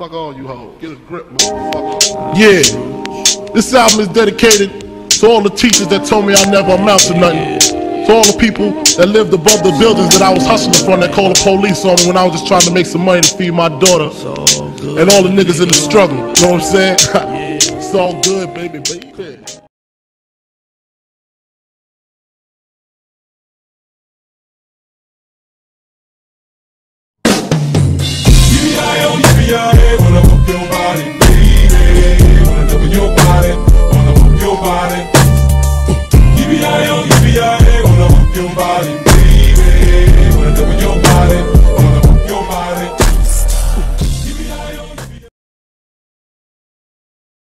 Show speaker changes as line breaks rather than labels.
Fuck all you hoes. Get a grip, motherfucker. Yeah. This album is dedicated to all the teachers that told me I never amount to nothing. To all the people that lived above the buildings that I was hustling from that called the police on me when I was just trying to make some money to feed my daughter. And all the niggas in the struggle. You know what I'm saying? it's all good, baby, baby.
Wanna whoop your. Wanna double your body.